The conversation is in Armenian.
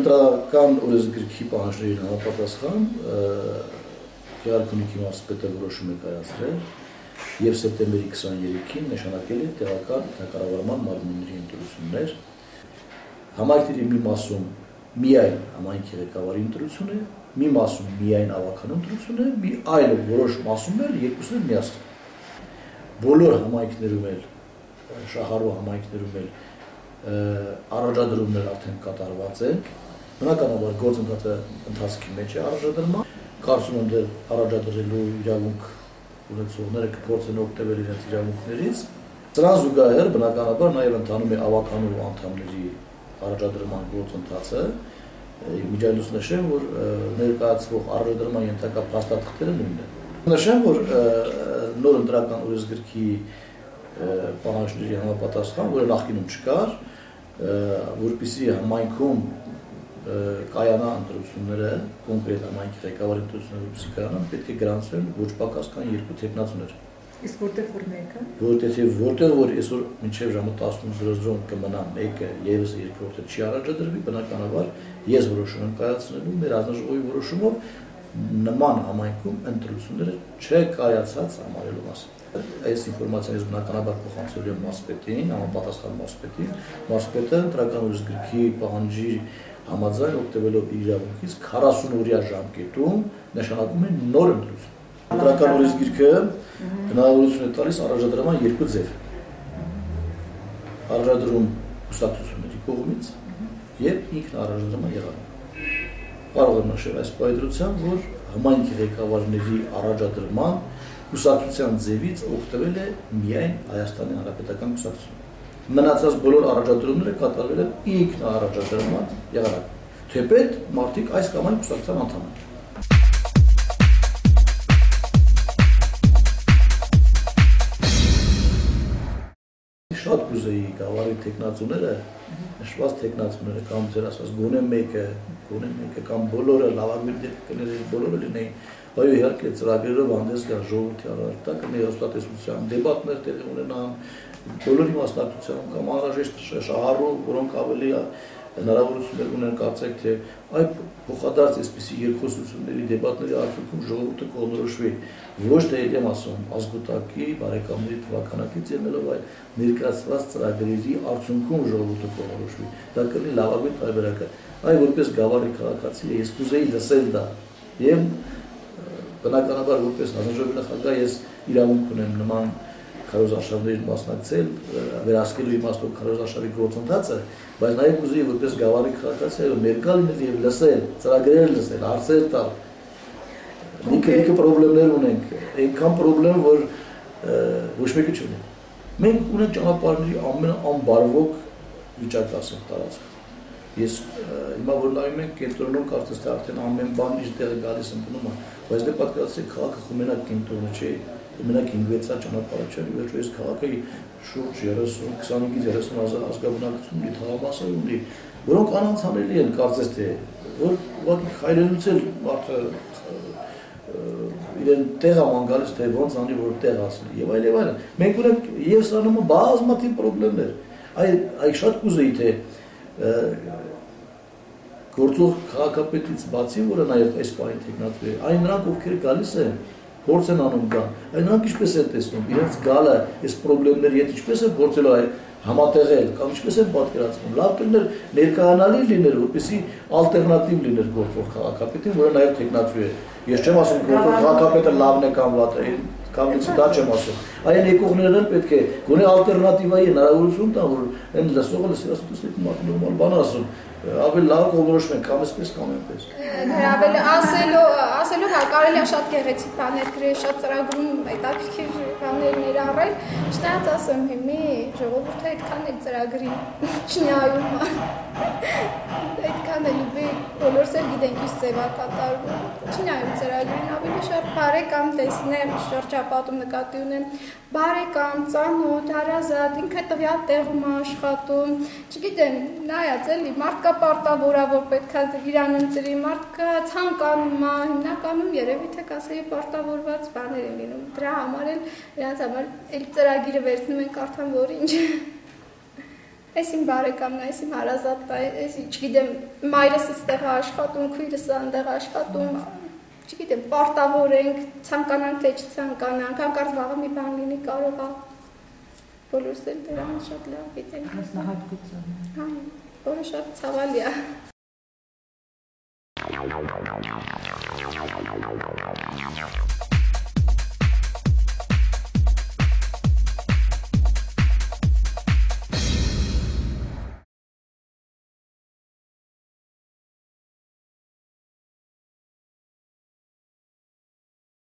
Ընտրական օրենսգրքի պահանջներին համապատասխան Գեղարքունիքի մարզպետը որոշում է կայացրել եւ սեպտեմբերի 23-ին նշանակել է տեղական կառավարման մարմինների ընտրություններ։ Համայնքների մի մասում միայն համայնքի ղեկավարի ընտրություն է, մի մասում միայն ավականու ընտրություն է, մի այլ որոշ մասում էլ երկուսն էլ միասին։ Բոլոր համայնքներում էլ շահառու համայնքներում էլ առաջադրումներ արդեն կատարված են։ Բնականաբար գործընթացը ընթացքի մեջ է առաջադրման։ Կարծում եմ դեռ առաջադրելու իրավունք ունեցողները կփորձեն օգտվել իրենց իրավունքներից։ Սրան զուգահեռ բնականաբար նաև ընթանում է ավականու անդամների առաջադրման գործընթացը։ Միջայլուց նշեմ, որ ներկայացվող առաջադրման ենթակա փաստաթղթերը նույնն են։ Նշեմ, որ նոր ընտրական օրենսգրքի պահանջների համապատասխան, որը նախկինում չկար, որպիսի համայնքում կայանա ընտրությունները, կոնկրետ համայնքի ղեկավարի ընտրությունները որպիսի կայանան, պետք է գրանցվեն ոչ պակաս կան երկու տեխնացուներ։ Իսկ որտեղ որ մեկը։ Որտեղ որտեղ որ այսօր մինչև ժամը 18:00 կմնա մեկը, եւս երկրորդը չի առաջադրվի, բնականաբար ես որոշում եմ կայացնելու մեր ազնժողովի որոշումով նման համայնքում ընտրությունները չկայացած համարելու մասին այս ինֆորմացիան ես բնականաբար փոխանցելու եմ մասպետին, համապատասխան մասպետին։ Մասպետը ընտրական ուժգրքի պահանջի համաձայն օգտվելով իր իրավունքից 40 օրյա ժամկետում նշանակում է նոր ընտրություն։ Ընտրական օրենսգիրքը հնարավորություն է տալիս առաջադրման երկու ձև։ Առաջադրում կուսակցությունների կողմից եւ ինքն առաջադրման եղանակ։ Կարող եմ նշել այս պայդրությամբ, որ համայնքի ղեկավարների առաջադրման կուսակցության ձևից օգտվել է միայն Հայաստանի Հանրապետական կուսակցությունը։ Մնացած բոլոր առաջադրումները կատարվել են ինքն առաջադրման եղանակ։ Թեպետ մարդիկ այս կամ այն կուսակցության անդամ են։ Շատ կուզեի գավառի տեխնացուները, նշված տեխնացուները կամ ձեր ասած գոնե մեկը, գոնե մեկը կամ բոլորը լավագույն դեպքերների բոլորը լինեին Այո, իհարկե ծրագրերով հանդես գա ժողովրդի առարկա կնի հաստատեսության դեբատներ տեղի ունենան բոլորի մասնակցությամբ կամ անհրաժեշտ շահառու, որոնք ավելի հնարավորություններ ունեն կարծեք թե այ փոխադարձ այսպիսի երկխոսությունների դեբատների արդյունքում ժողովուրդը կողմնորոշվի ոչ թե ելեմ ասում ազգուտակի բարեկամների թվականակից ելնելով այլ ներկայացված ծրագրերի արդյունքում ժողովուրդը կողմնորոշվի դա կլինի լավագույն տարբերակը այ որպես գավառի քաղաքացի ես կուզեի լսել դա եւ Բնականաբար որպես հանրաժողովի նախագահ ես իրավունք ունեմ նման քարոզարշավներին մասնակցել, վերահսկելու իմաստով քարոզարշավի գործընթացը, բայց նաև ուզեի որպես գավառի քաղաքացի ներկա լինել եւ լսել, ծրագրեր լսել, հարցեր տալ։ Ինքը ինքը խնդիրներ ունենք, այնքան խնդրեմ, որ ոչ մեկը չունի։ Մենք ունենք ճանապարհների ամենաանբարվոք վիճակը ասենք տարածք Ես հիմա որ նայում ենք կենտրոնում կարծես թե արդեն ամեն բան իր տեղը գալիս ընդունում է, բայց դե պատկերացրեք քաղաքը խմենակ կենտրոնը չէ, մենակ 5-6 ճանապարհ չէ, վերջո այս քաղաքը շուրջ 30, 25-ից 30 հազար ազգաբնակություն ունի, թաղամասեր ունի, որոնք անանցանելի են կարծես թե, որ ուղղակի խայրելուց էլ մարդը իրեն տեղ աման գալիս թե ոնց անի որ տեղ ասի եւ այլ եւ այլն։ Մենք ունենք եւ սանում բազմաթիվ խնդիրներ։ Այ այ շատ կուզեի թե գործող քաղաքապետից բացի, որը նաև այս պահին տեխնատու է, այն նրանք ովքեր գալիս են, փորձ են անում կան, այն նրանք ինչպես են տեսնում, իրենց գալը, այս խնդիրների հետ ինչպես են փորձել այ համատեղել կամ ինչպես են պատկերացնում։ Լավ կլիներ ներկայանալի լիներ, որպեսզի ալտերնատիվ լիներ գործող քաղաքապետին, որը նաև տեխնատու է։ Ես չեմ ասում գործող քաղաքապետը լավն է կամ վատը, կամ լույսի դա չեմ ասում։ Այն եկողներն էլ պետք է գոնե ալտերնատիվայի հնարավորություն տան, որ այն լսողը լսի ասում, դուք մարդը նորմալ բան ասում, ավելի լավ կողմնորոշում են կամ այսպես կամ այնպես։ Հրավել ասելու ասելու հա կարելի է շատ գեղեցիկ բաներ գրել, շատ ծրագրում հետաքրքիր բաներ ներառել։ Չնայած ասեմ հիմի ժողովուրդը այդքան էլ ծրագրի չնայում։ Այդքան էլ բի բոլորս էլ գիտենք ինչ ձև է կատարվում։ Չի նայում ծրագրին, ավելի շատ բարեկամ տեսնեմ, շրջապատում նկատի ունեմ, բարեկամ, ծանոթ, հարազատ, ինքը տվյալ տեղում աշխատում։ Չգիտեմ, նայած էլի, մարդ կա պարտավորա, որ պետքա իրան ընտրի, մարդ կա ցանկանում է, հիմնականում երևի թե կասեի պարտավորված բաներ են լինում։ Դրա համար էլ նրանց համար էլ ծրագիրը վերցնում են կարդան, որ ինչ Այս իմ բարեկամն է, այս իմ հարազատն է, այս չգիտեմ, մայրս այստեղ է աշխատում, քույրս այնտեղ աշխատում, չգիտեմ, պարտավոր ենք, ցանկանանք թե չցանկանանք, հանկարծ վաղը մի բան լինի կարող է բոլորս էլ դրան շատ լավ գիտենք։ Մասնահատկություն։ Հա, որը շատ ցավալի է։